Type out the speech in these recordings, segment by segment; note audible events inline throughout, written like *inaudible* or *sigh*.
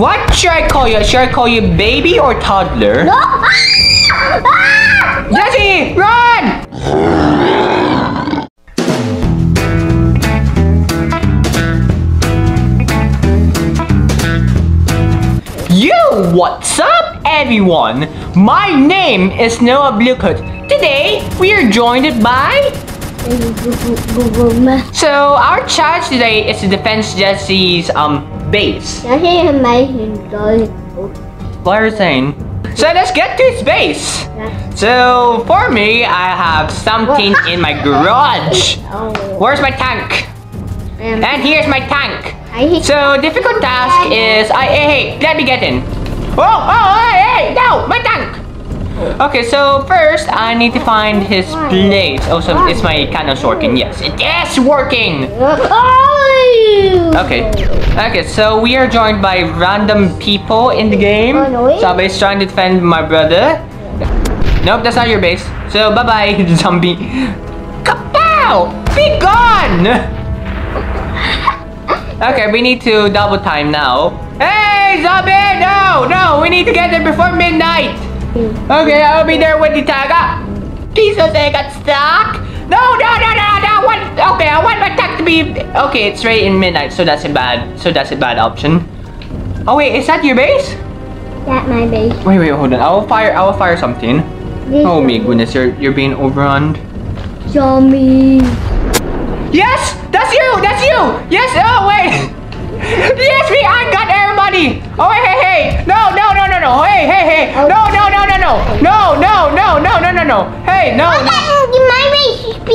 What should I call you? Should I call you baby or toddler? No! Ah! Jessie, run! Yo, what's up everyone? My name is Noah Bluecoat. Today, we are joined by... So, our challenge today is to defend Jessie's um base. Kasi may hindi. What are you saying? So let's get to space. base. So for me, I have something in my garage. Oh. Where's my tank? Um, And here's my tank. So difficult task is I hey, hey let me get in. Oh oh hey hey no my tank. Okay, so first I need to find his place. Oh, so it's my cannon's working. Yes, it is working. Oh! Okay. Okay, so we are joined by random people in the game. Oh, no. Somebody's trying to defend my brother. Nope, that's not your base. So bye bye, *laughs* zombie. Kapow! Be gone! *laughs* okay, we need to double time now. Hey, zombie! No, no, we need to get there before midnight. Okay, I'll be there with the tag. Ah, Jesus, I got stuck. No, no, no, no, no. I want, okay, I want my tag to be. Okay, it's right in midnight, so that's a bad. So that's a bad option. Oh wait, is that your base? That my base. Wait, wait, hold on. I will fire. I will fire something. This Oh my goodness, you're you're being overrun. Zombie. Yes, that's you. That's you. Yes. Oh wait. yes, we. I got everybody. Oh wait, hey, hey. No, no, no, no, no. Hey, hey, hey. No, no, no, no, no. No, no, no, no, no, no, no. Hey, no. no.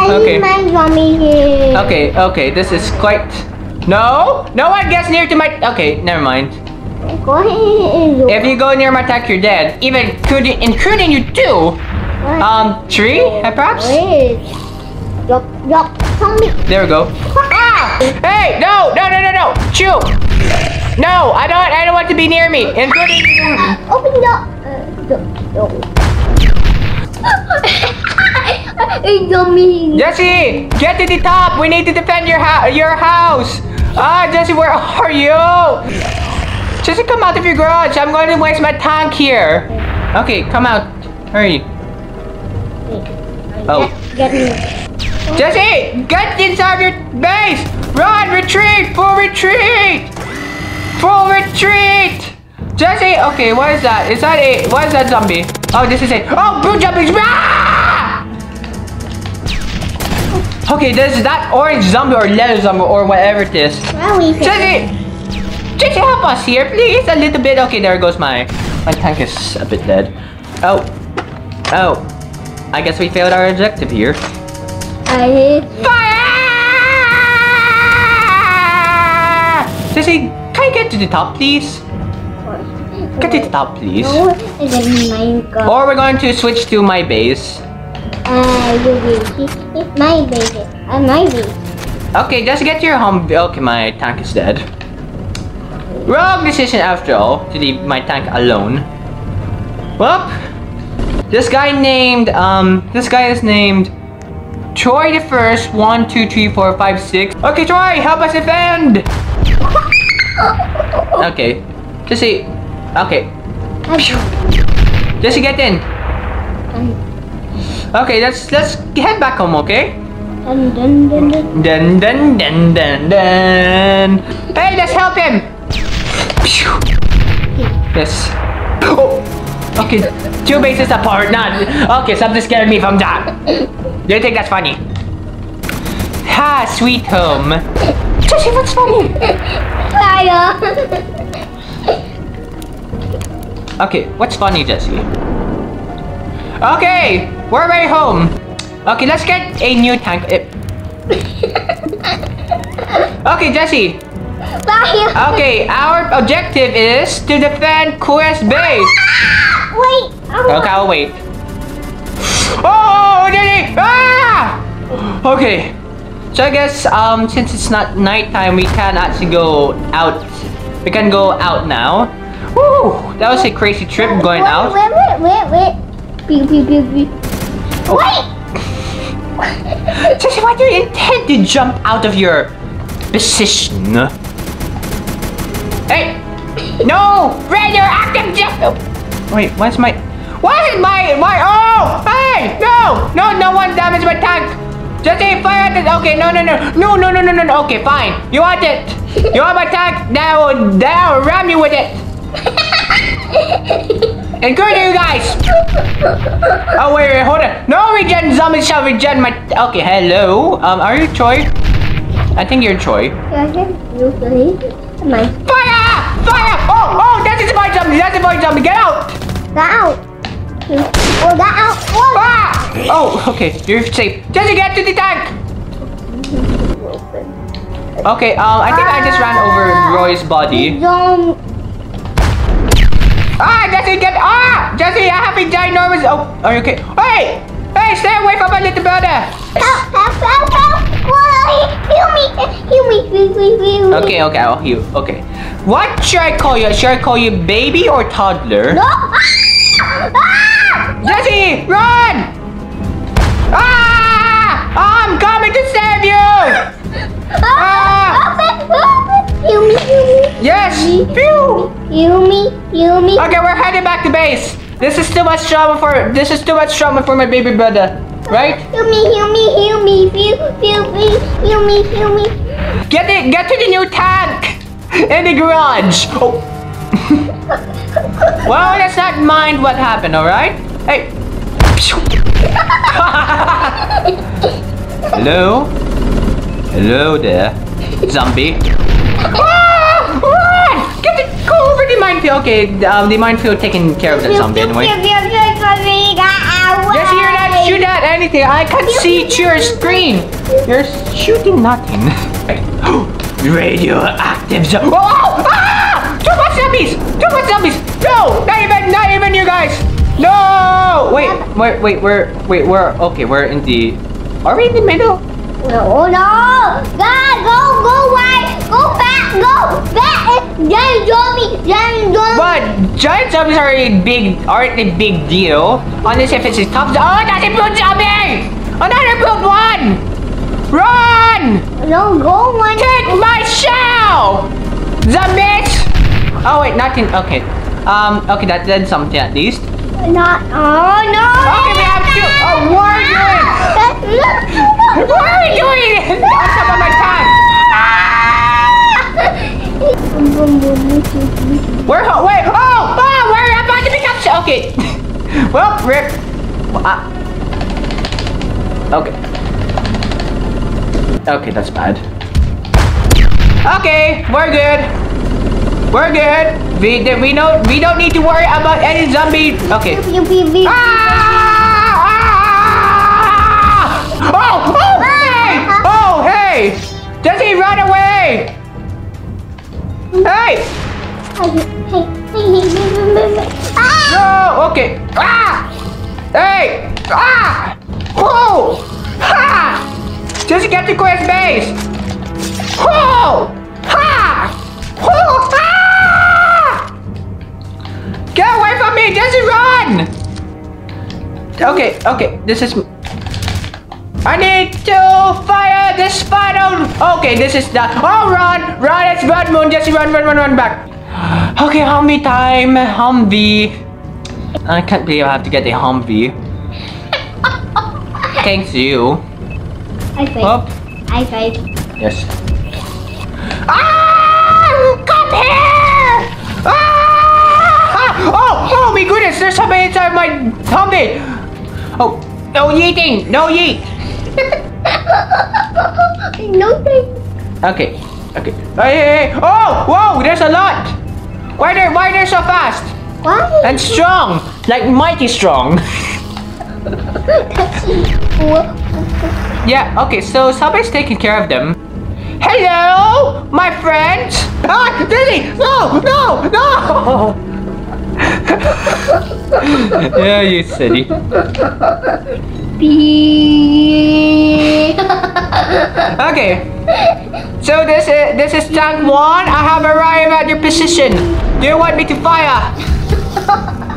I Okay. need my here. Okay, okay, this is quite. No, no one gets near to my. Okay, never mind. If you go near my tank, you're dead. Even including, including you too. Um, tree, uh, perhaps. Yup, yup. There we go. Ah! Hey, no, no, no, no, no. Chew. No, I don't. I don't want to be near me, including. you. Open the uh, the *laughs* door. Zombie. Jessie, get to the top. We need to defend your ha your house. Ah, Jessie, where are you? Jessie, come out of your garage. I'm going to waste my tank here. Okay, come out. Hurry. Oh. Get, get me. Jessie, get inside your base. Run, retreat, full retreat. Full retreat. Jessie, okay, what is that? Is that a, what is that zombie? Oh, this is it. oh, blue zombies. Ah! Okay, there's that orange zombie or yellow zombie or whatever it is. Well, Jessie! Jessie, help us here, please! A little bit. Okay, there goes my... My tank is a bit dead. Oh. Oh. I guess we failed our objective here. I hate Fire! Jessie, can you get to the top, please? Get to the top, please. No, it's in Minecraft. Or we're going to switch to my base. I will be. It's my baby. Uh, my baby. Okay, just get to your home. Okay, my tank is dead. Wrong decision after all, to leave my tank alone. Well, this guy named, um, this guy is named Troy the First, one, two, three, four, five, six. Okay, Troy, help us defend! *laughs* Okay, Jessie, okay, Jessie, get in. Okay, let's, let's head back home, okay? Dun, dun, dun, dun. Dun dun dun dun dun. Hey, let's help him. Yes. Oh. Okay, two bases apart. Not okay. Something scared me from that. Do you think that's funny? Ha, sweet home. Jessie, what's funny? Fire. Okay, what's funny, Jessie? Okay, we're way home. Okay, let's get a new tank. Eh. *laughs* Okay, Jessie. Okay, our objective is to defend Quest Base. *laughs* Wait. Okay, I'll wait. Oh, Jenny! Ah! Okay. So I guess um since it's not nighttime, we can actually go out. We can go out now. Woo! That was a crazy trip going out. Wait, wait, wait, wait. Pew, pew, pew, pew. Wait. Jessie, why do you intend to jump out of your position? Hey! No! Radioactive jump! Oh. Wait, what's my... What is my... my... Oh! Hey! No! No, no one damaged my tank! Jessie, fire at it! Okay, no, no, no. No, no, no, no, no, no. Okay, fine. You want it? You want my tank? Now, now, ram you with it! *laughs* Including you guys! *laughs* Oh wait, wait, hold on. No regen zombies shall regen my. Okay, hello. Um, are you Troy? I think you're Troy. I can use the Fire! Fire! Oh, oh, that is my zombie. That's a my zombie. Get out! Got out. Oh, got out. Oh. Ah! Oh, okay, you're safe. Jessie, get to the tank. *laughs* Okay, um, I think I just ran over Roy's body. Zom- Ah, Jessie, get ah! Jessie, I have a ginormous. Oh, are you okay? Hey, hey, stay away from my little brother. Help, help, help, help. Heal me. Heal me. Please, please, please. please. Okay, okay, I'll heal. Okay. What should I call you? Should I call you baby or toddler? No. Ah! *laughs* Ah! Jessie, run! Ah! I'm coming to save you! *laughs* Phew! Heal me, heal me. Okay, we're heading back to base. This is too much trauma for this is too much trauma for my baby brother, right? Heal me, heal me, heal me, heal me, heal me, heal me. Get it, get to the new tank in the garage. Oh. *laughs* well, let's not mind what happened, all right? Hey. *laughs* Hello? Hello there, zombie. *laughs* Ah! Run! Get it! Go over the minefield. Okay, um, the minefield taking care of that zombie anyway. Heal, heal, heal, heal me, got out. Jessie, you're not shooting at anything. I can see to your screen. You're shooting nothing. *gasps* Radioactive zombie. Oh! Ah! Too much zombies! Too much zombies! No! Not even, not even you guys! No! Wait, wait, wait, we're, wait, we're, okay, we're in the, are we in the middle? No, no! God, go, go back, go back! Giant zombie, giant zombie! But giant zombies are a big, aren't a big deal. Unless if it's a tough, oh, that's a blue zombie! Another blue one! Run! No, go one. Take my shell! Zombies! Oh wait, nothing. Okay. Um. Okay, that did something at least. Not, oh no! Okay, we have two. Oh, what are you doing? *laughs* What are you doing? *laughs* On top of my tank. We're wait. Oh, oh, we're about to become. sh- Okay. *laughs* well, rip. Uh, okay. Okay, that's bad. Okay, we're good. We're good. We we don't we don't need to worry about any zombie. Okay. Pew, pew, pew. Ah! Ah! Oh! Oh! Hey! Oh! Hey! Does he run away? Hey! Hey! No! Okay. Ah! Hey! Ah! Whoa! Ha! Just get to Quest base. Whoa! Ha! Whoa! Ah! Get away from me! Jessie, run! Okay, okay, this is. I need to fire this final. Okay, this is the. Oh, run! Run! It's Blood Moon! Jessie, run, run, run, run back! *sighs* Okay, Humvee time! Humvee! I can't believe I have to get a Humvee. *laughs* Thanks you. I. Up. I face. Yes. Ah! Come here! Ah! Oh, oh my goodness, there's something inside my Humvee! Oh, no yeeting! No yeet! No thanks. Okay, okay. Hey, hey, hey. Oh, whoa, there's a lot! Why they why they're so fast? Why? And strong! Like mighty strong! *laughs* yeah, okay, so somebody's taking care of them. Hello, my friends. Ah, Dizzy, no, no, no. *laughs* yeah, you silly. Okay. So this is this is tank one. I have arrived at your position. Do you want me to fire?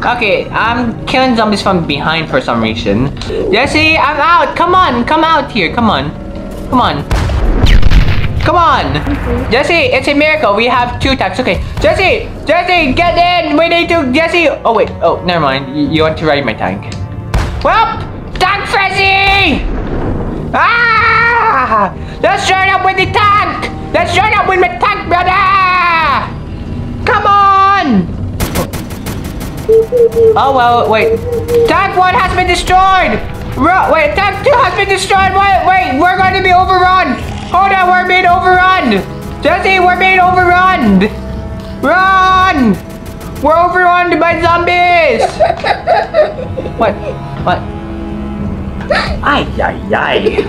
Okay, I'm killing zombies from behind for some reason. Jessie, I'm out. Come on, come out here. Come on, come on, come on. Jessie, it's a miracle. We have two tanks. Okay, Jessie, Jessie, get in. We need to Jessie. Oh wait. Oh, never mind. You, you want to ride my tank? Well, frenzy! Ah! Let's join up with the tank. Let's join up with my tank, brother. Come on. Oh well, wait. Tank one has been destroyed. Ru- wait, tank two has been destroyed. Wait, wait, we're going to be overrun. Hold on, we're being overrun. Jessie, we're being overrun. Run! We're overrun by zombies. *laughs* what? What? Ay, ay, ay. *laughs*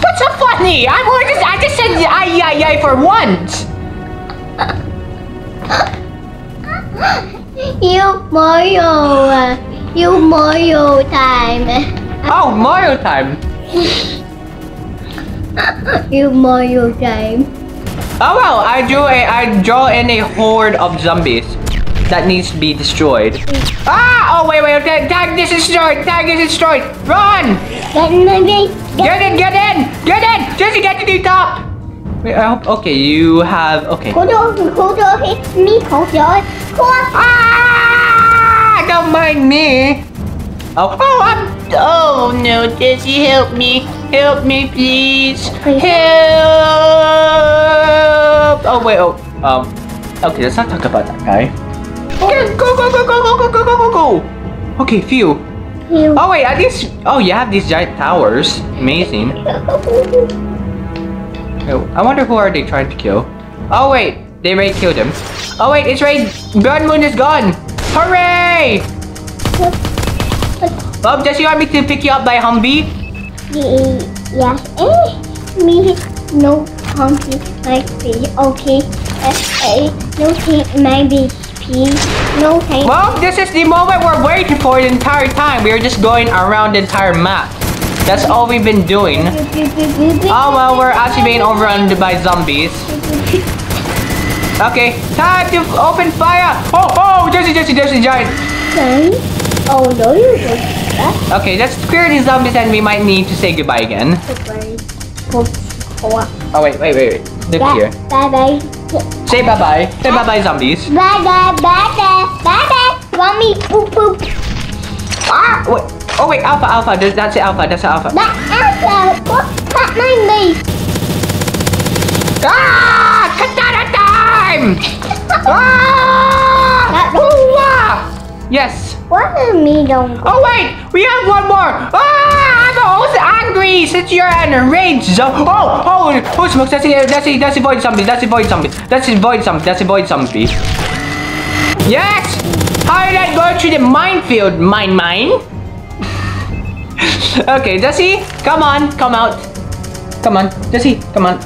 What's so funny? I was just, I just said ay, ay, ay for once. *laughs* you Mario. uh, You Mario time. Oh, Mario time. *laughs* You Mario time. Oh well, I drew a I draw in a horde of zombies that needs to be destroyed. Ah! Oh wait, wait, tag, tag is destroyed. Tag is destroyed. Run! Get in. Get in, get in, get in! Jessie, get to the top. Wait, I hope. Okay, you have. Okay. Hold on, hold on, hit me, hold on. Hold on. Ah! Don't mind me. Oh, oh, I'm. Oh no, Jessie, help me, help me, please, help! Oh wait, oh, um, okay, let's not talk about that guy. Okay, go, go, go, go, go, go, go, go, go, go. Okay, phew. You. Oh wait, at least. Oh, you have these giant towers. Amazing. Oh, I wonder who are they trying to kill? Oh wait, they already killed him. Oh wait, it's right. Blood Moon is gone. Hooray! Bob, does you want me to pick you up by Humvee? Yes. Eh, me no pumpkin like this. Okay. Eh, eh, no maybe. No. Well, this is the moment we're waiting for the entire time. We are just going around the entire map. That's all we've been doing. Oh well, we're actually being overrun by zombies. Okay, time to open fire! Oh, oh, Jessie, Jessie, Jessie, giant. Okay. Oh no, you don't. That's Okay, let's clear these zombies and we might need to say goodbye again. cool. Oh wait, wait, wait, wait. Look here. Bye bye. Say bye bye. Say bye bye, zombies. Bye bye. Bye bye. Bye bye. Mommy, poop poop. Ah, wait. Oh wait, alpha, alpha. That's the alpha. That's the alpha. That answer. What? That made me. Ah, katana time! *laughs* ah! Ooh, ah! Yes. What is me don't? Oh wait, we have one more. Ah, I'm also angry since you're in a rage. Oh, oh, oh, smokes. That's a, that's a, that's a void zombie. That's a void zombie. That's a void zombie. That's a void zombie. Yes. How did I go through the minefield? Mine, mine. *laughs* okay, Jessie, come on, come out. Come on, Jessie, come on.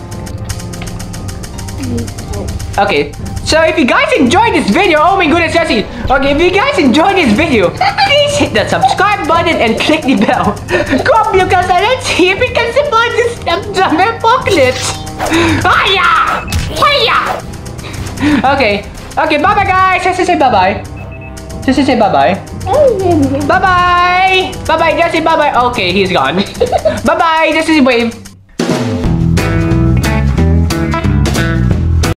Okay, so if you guys enjoyed this video, oh my goodness, Jessie. Okay, if you guys enjoyed this video, *laughs* hit that subscribe button and click the bell. *laughs* Come, you guys, let's hear because the boy is summer apocalypse. Hiya! Hiya! Okay. Okay, bye-bye, guys. Just say bye-bye. Just say bye-bye. Bye-bye. Bye-bye. Just say bye-bye. Okay, he's gone. *laughs* bye-bye. Just say wave.